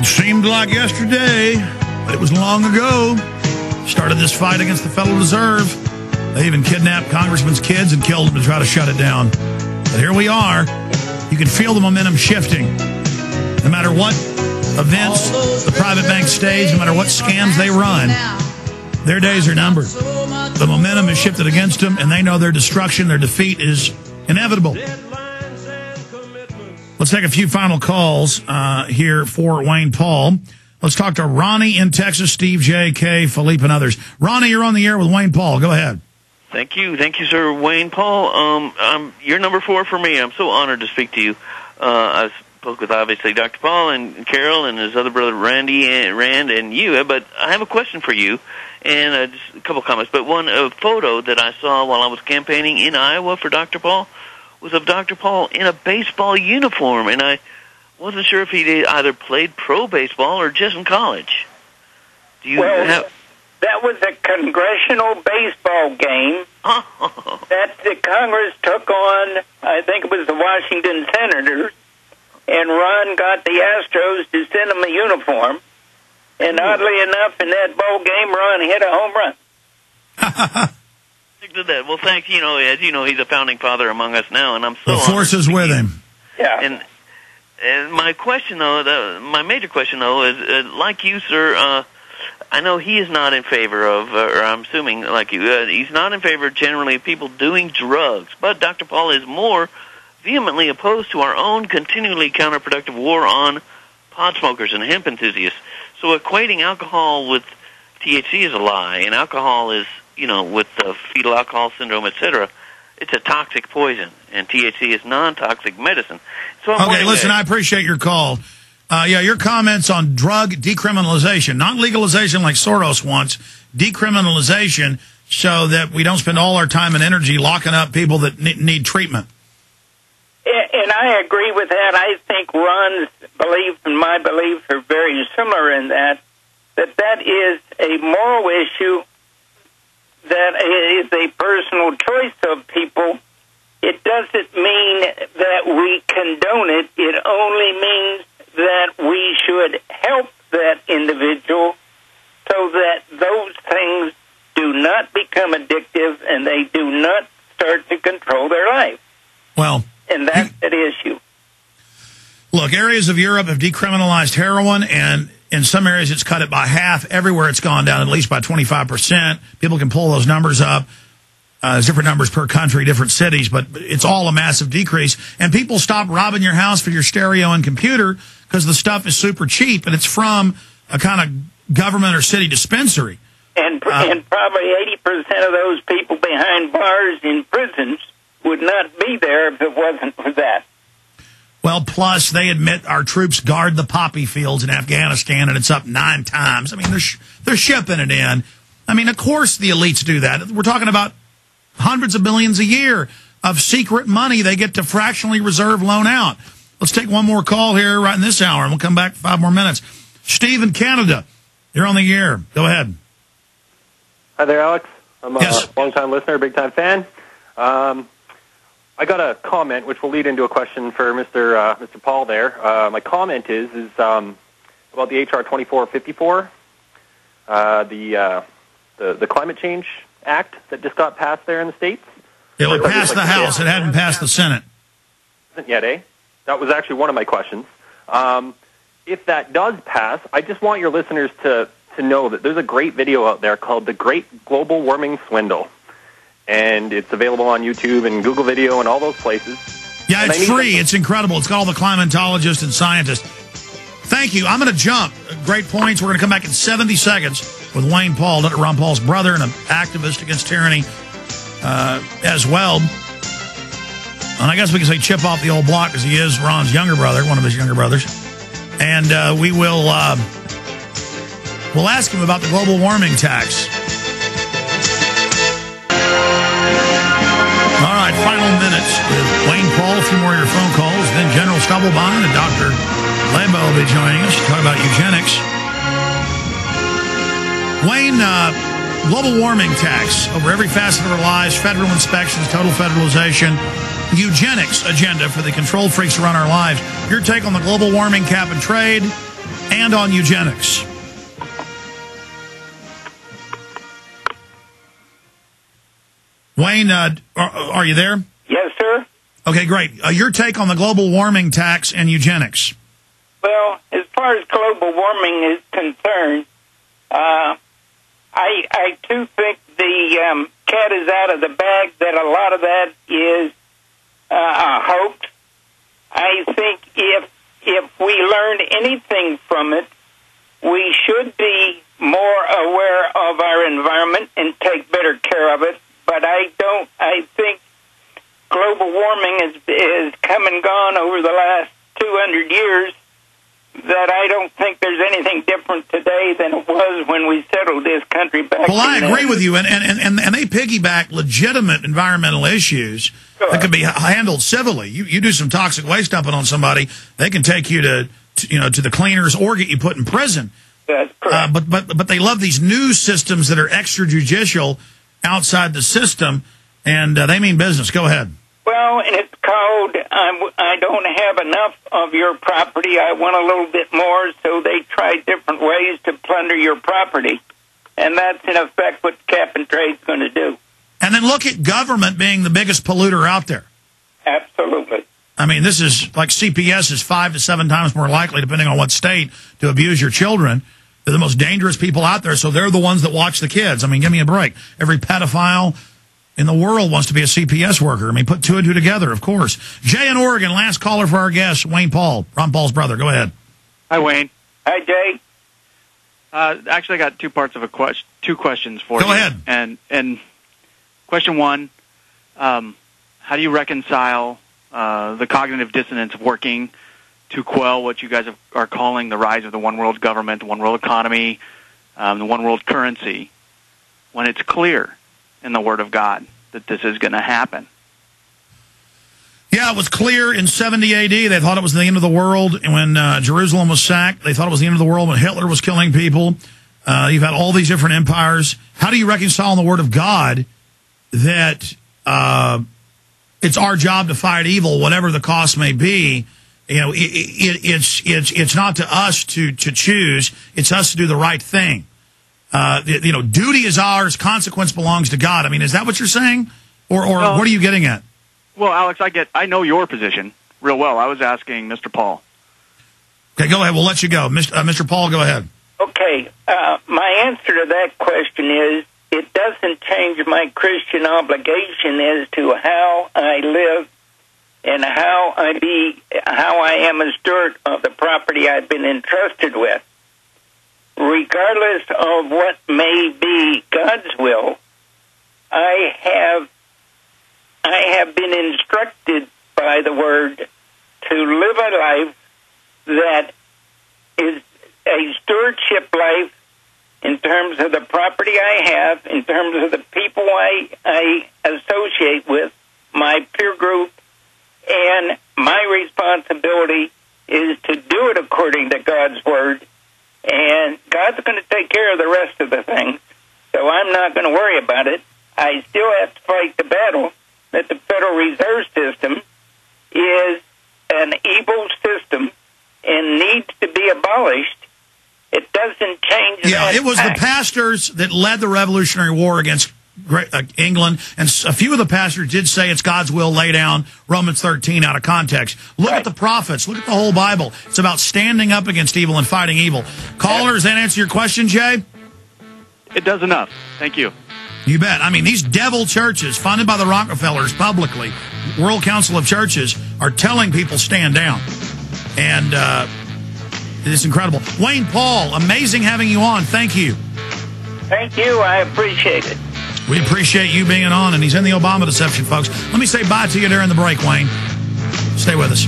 It seemed like yesterday, but it was long ago. Started this fight against the Federal Reserve. They even kidnapped congressmen's kids and killed them to try to shut it down. But here we are. You can feel the momentum shifting. No matter what events the private bank stage, no matter what scams they run, their days are numbered. The momentum has shifted against them, and they know their destruction, their defeat is inevitable. Let's take a few final calls uh, here for Wayne Paul. Let's talk to Ronnie in Texas, Steve J, K, Philippe, and others. Ronnie, you're on the air with Wayne Paul. Go ahead. Thank you, thank you, sir, Wayne Paul. Um, I'm, you're number four for me. I'm so honored to speak to you. Uh, I spoke with obviously Dr. Paul and Carol and his other brother Randy and Rand and you, but I have a question for you and uh, just a couple comments. But one a photo that I saw while I was campaigning in Iowa for Dr. Paul was of Dr. Paul in a baseball uniform, and I wasn't sure if he either played pro baseball or just in college. Do you well, have? That was a congressional baseball game oh. that the Congress took on. I think it was the Washington Senators, and Ron got the Astros to send him a uniform. And oddly enough, in that ball game, Ron hit a home run. to that. Well, thanks. You know, as you know, he's a founding father among us now, and I'm so. The force is with him. Yeah. And and my question though, the, my major question though is, uh, like you, sir. Uh, I know he is not in favor of, uh, or I'm assuming like you, uh, he's not in favor generally of people doing drugs. But Dr. Paul is more vehemently opposed to our own continually counterproductive war on pot smokers and hemp enthusiasts. So equating alcohol with THC is a lie, and alcohol is you know, with the fetal alcohol syndrome, etc., it's a toxic poison, and THC is non-toxic medicine. So I'm okay, listen, I appreciate your call. Uh, yeah, your comments on drug decriminalization, not legalization like Soros wants, decriminalization, so that we don't spend all our time and energy locking up people that need treatment. And I agree with that. I think Ron's belief and my belief are very similar in that that that is a moral issue that is a personal choice of people. It doesn't mean that we condone it. It only means that we should help that individual so that those things do not become addictive and they do not start to control their life. Well, and that's the issue. Look, areas of Europe have decriminalized heroin, and in some areas, it's cut it by half. Everywhere, it's gone down at least by 25%. People can pull those numbers up. Uh, there's different numbers per country, different cities, but it's all a massive decrease. And people stop robbing your house for your stereo and computer because the stuff is super cheap and it's from a kind of government or city dispensary. And, uh, and probably 80% of those people behind bars in prisons would not be there if it wasn't for that. Well, plus they admit our troops guard the poppy fields in Afghanistan, and it's up nine times. I mean, they're sh- they're shipping it in. I mean, of course the elites do that. We're talking about hundreds of billions a year of secret money they get to fractionally reserve loan out. Let's take one more call here right in this hour, and we'll come back five more minutes. Steve in Canada, you're on the air. Go ahead. Hi there, Alex. I'm a yes. long-time listener, big-time fan. Um, I got a comment, which will lead into a question for Mr. Uh, Mr. Paul. There, uh, my comment is is um, about the HR twenty four fifty four, uh, the uh, the the climate change act that just got passed there in the states. It would pass the House. It hadn't passed the Senate. Not Yet, eh? That was actually one of my questions. Um, if that does pass, I just want your listeners to to know that there's a great video out there called "The Great Global Warming Swindle." And it's available on YouTube and Google Video and all those places. Yeah, it's free. It's incredible. It's got all the climatologists and scientists. Thank you. I'm going to jump. Great points. We're going to come back in 70 seconds with Wayne Paul, Ron Paul's brother and an activist against tyranny uh, as well. And I guess we can say chip off the old block because he is Ron's younger brother, one of his younger brothers. And uh, we will uh, we'll ask him about the global warming tax. Final minutes with Wayne Paul. A few more of your phone calls. Then General Stubblebine and Dr. Laibow will be joining us to talk about eugenics. Wayne, uh, global warming tax over every facet of our lives, federal inspections, total federalization, eugenics agenda for the control freaks to run our lives. Your take on the global warming cap and trade and on eugenics. Wayne, uh, are, are, you there? Yes, sir. Okay, great. Uh, your take on the global warming tax and eugenics? Well, as far as global warming is concerned, uh, I I too think the um, cat is out of the bag. That a lot of that is uh, a hoax. I think if if we learn anything from it, we should be more aware of our environment and take better care of it. But I don't. I think global warming is is come and gone over the last 200 years, that I don't think there's anything different today than it was when we settled this country back. Well, I agree with you, and, and, and, and they piggyback legitimate environmental issues sure. that can be handled civilly. You, you do some toxic waste dumping on somebody, they can take you to, to you know to the cleaners or get you put in prison. That's correct. Uh, but but but they love these new systems that are extrajudicial outside the system, and uh, they mean business. Go ahead. Well, and it's called I'm, I don't have enough of your property. I want a little bit more, so they try different ways to plunder your property. And that's in effect what cap and trade's going to do. And then look at government being the biggest polluter out there. Absolutely. I mean, this is like CPS is five to seven times more likely, depending on what state, to abuse your children. They're the most dangerous people out there, so they're the ones that watch the kids. I mean, give me a break. Every pedophile, in the world wants to be a CPS worker. I mean, put two and two together, of course. Jay in Oregon, last caller for our guest, Wayne Paul, Ron Paul's brother. Go ahead. Hi, Wayne. Hi, Jay. Uh, actually, I got two parts of a question, two questions for Go you. Go ahead. And and question one, um, how do you reconcile uh, the cognitive dissonance of working to quell what you guys are calling the rise of the one world government, the one world economy, um, the one world currency, when it's clear in the Word of God that this is going to happen. Yeah, it was clear in 70 AD. They thought it was the end of the world when uh, Jerusalem was sacked. They thought it was the end of the world when Hitler was killing people. Uh, you've had all these different empires. How do you reconcile in the Word of God that uh, it's our job to fight evil, whatever the cost may be? You know, it, it, it's it's it's not to us to to choose. It's us to do the right thing uh, you know, duty is ours, consequence belongs to God. I mean, is that what you're saying, or or what are you getting at? Well, Alex, I get, I know your position real well. I was asking Mr. Paul. Okay, go ahead. We'll let you go, Mr. Uh, Mr. Paul. Go ahead. Okay, uh, my answer to that question is it doesn't change my Christian obligation as to how I live and how I be how I am a steward of the property I've been entrusted with regardless of what may be God's will, I have I have been instructed by the word to live a life that is a stewardship life in terms of the property I have, in terms of the people I I associate with, my peer group, and my responsibility is to do it according to God's word and God's going to take care of the rest of the things. So I'm not going to worry about it. I still have to fight the battle that the Federal Reserve System is an evil system and needs to be abolished. It doesn't change. Yeah, it was fact. the pastors that led the Revolutionary War against uh, England, and a few of the pastors did say it's God's will. Lay down Romans 13 out of context. Look right. at the prophets. Look at the whole Bible. It's about standing up against evil and fighting evil. Caller, does that answer your question, Jay? It does enough. Thank you. You bet. I mean, these devil churches funded by the Rockefellers publicly, World Council of Churches, are telling people stand down. And uh, it's incredible. Wayne Paul, amazing having you on. Thank you. Thank you. I appreciate it. We appreciate you being on, and he's in the Obama deception, folks. Let me say bye to you during the break, Wayne. Stay with us.